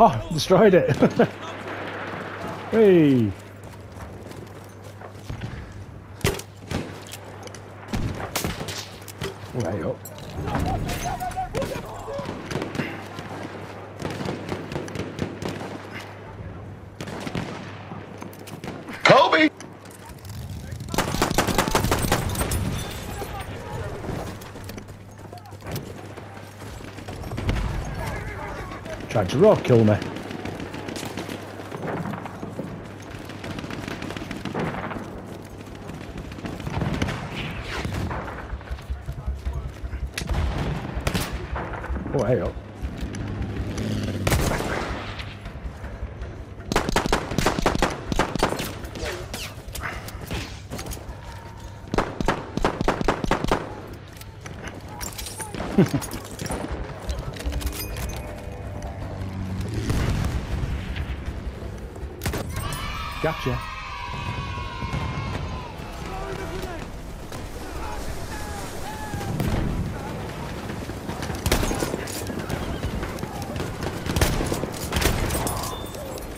Oh, destroyed it. hey. Way up. Kobe! Tried to rock kill me. Oh, hey oh. up. Gotcha.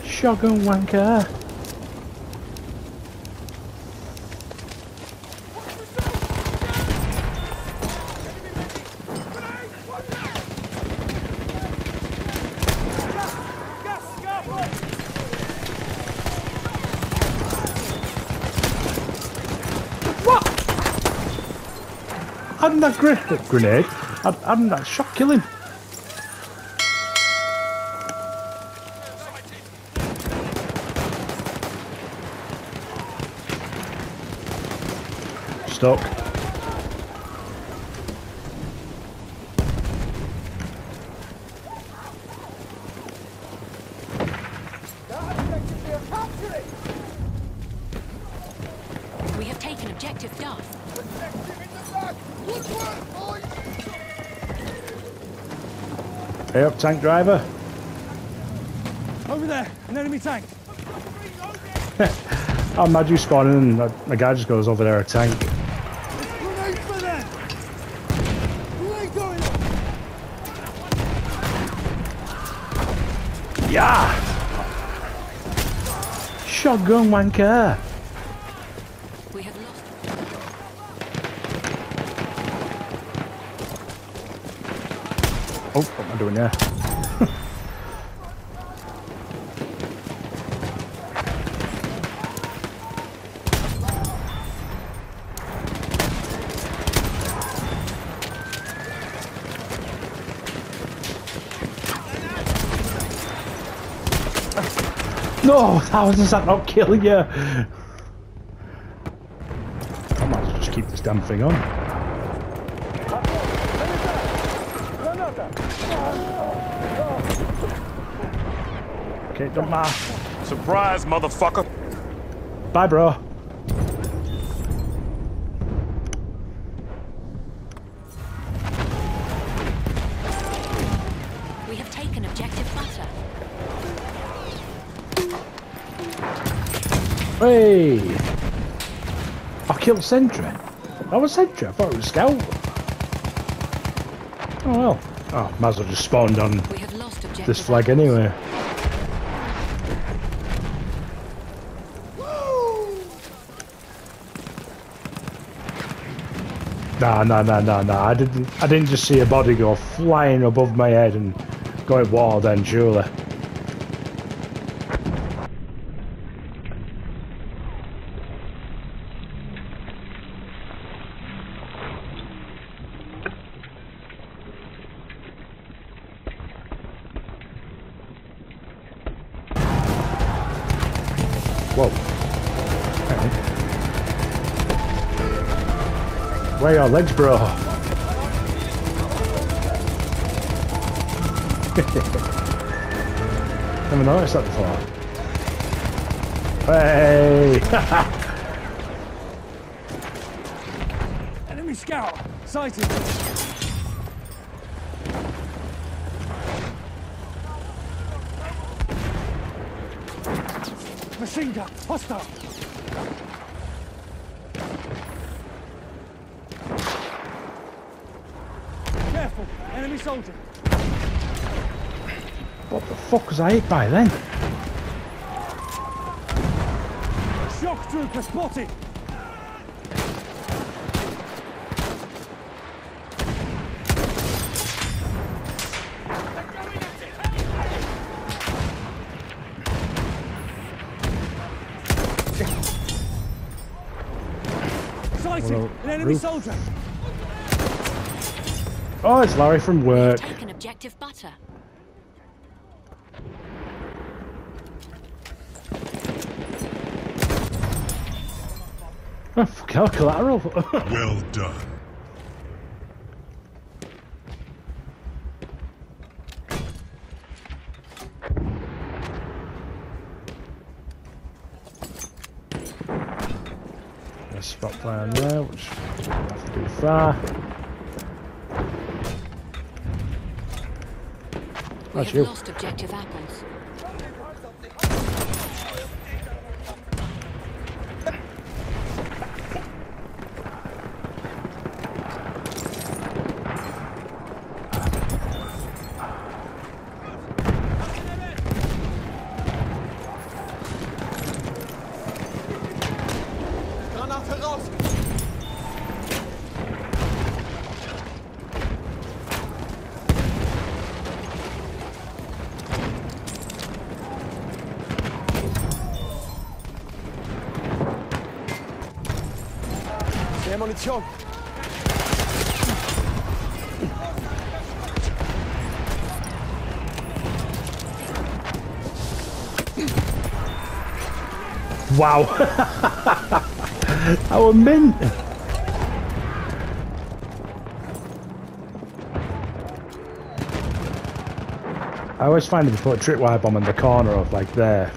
Shotgun wanker. Did that grenade? Grenade? Did that shot kill him? Stuck. We have taken objective Duff. Hey up, tank driver. Over there, an enemy tank. I imagine you spawning and the, the guy just goes over there, a tank. Grenade for them. Grenade going up. Yeah! Shotgun wanker! We have lost. Oh, what am I doing there? No, how does that not kill you? I might as well just keep this damn thing on. Okay, don't matter. Surprise, motherfucker! Bye, bro. We have taken objective butter. Hey! I killed Sentry. That was Sentry. I thought it was Scout. Oh well. Oh, might as well just spawned on We have lost this flag anyway. Nah, nah, nah, nah, nah. I didn't. I didn't just see a body go flying above my head and going wild. Then surely. Whoa. Where are your legs, bro? Never noticed that before. Hey! Enemy scout. Sighted. Machine gun. Hostile. Careful. Enemy soldier. What the fuck was I hit by then? Shock trooper spotted! Sighted! An enemy roof. soldier! Oh, it's Larry from work. Taken objective butter. Oh, fuck collateral. Well done. Spot fire there, which have to be far. That's you. lost objective apples. Wow. Our mint. I always find if you put a tripwire bomb in the corner of like there,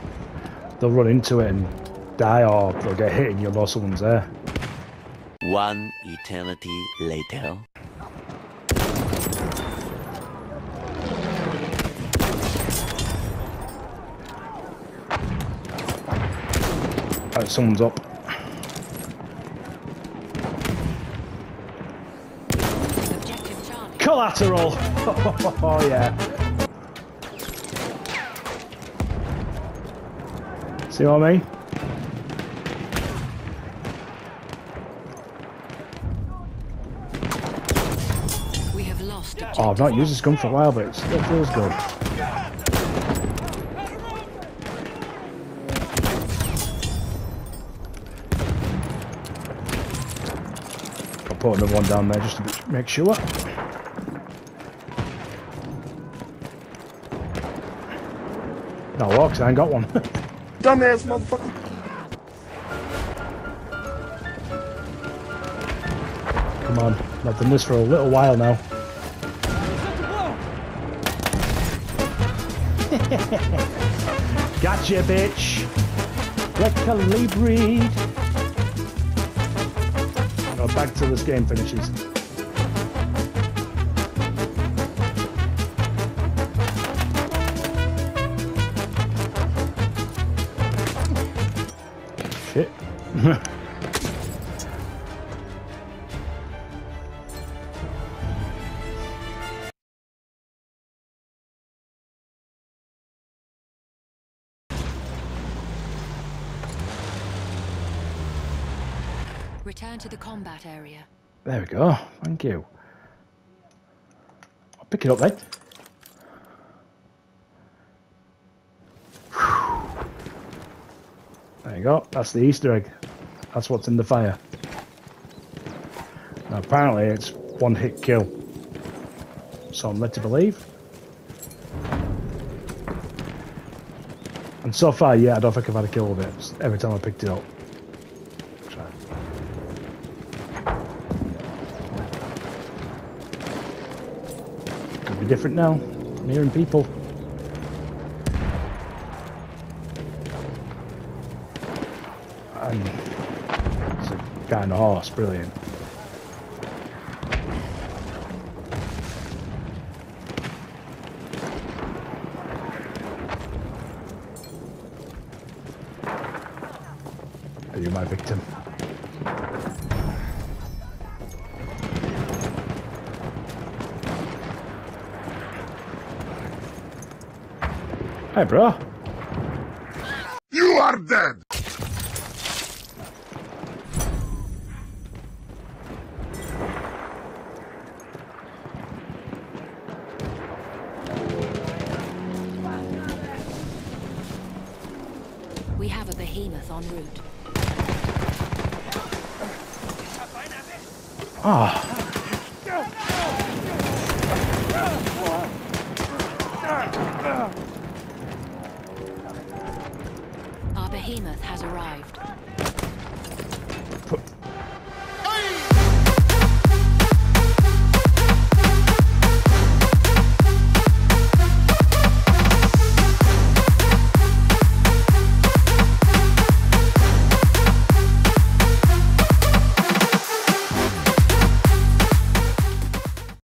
they'll run into it and die or they'll get hit and you'll know someone's there. One eternity later. Like someone's up. Collateral! oh yeah. See what I mean? We have lost objective Oh, I've not used this gun for a while, but it still feels good. I'll put another one down there just to make sure. No, 'cause I ain't got one. Dumbass motherfucker! Come on, I've done this for a little while now. Gotcha, bitch! Recalibri! Go back till this game finishes. Shit. Return to the combat area. There we go. Thank you. I'll pick it up then. There you go. That's the Easter egg. That's what's in the fire. Now, apparently, it's one hit kill. So I'm led to believe. And so far, yeah, I don't think I've had a kill with it every time I picked it up. So- Could different now. I'm hearing people. And it's a guy on a horse, brilliant. Are you my victim? Hey, bro. You are dead! We have a behemoth en route. Ah, Our behemoth has arrived.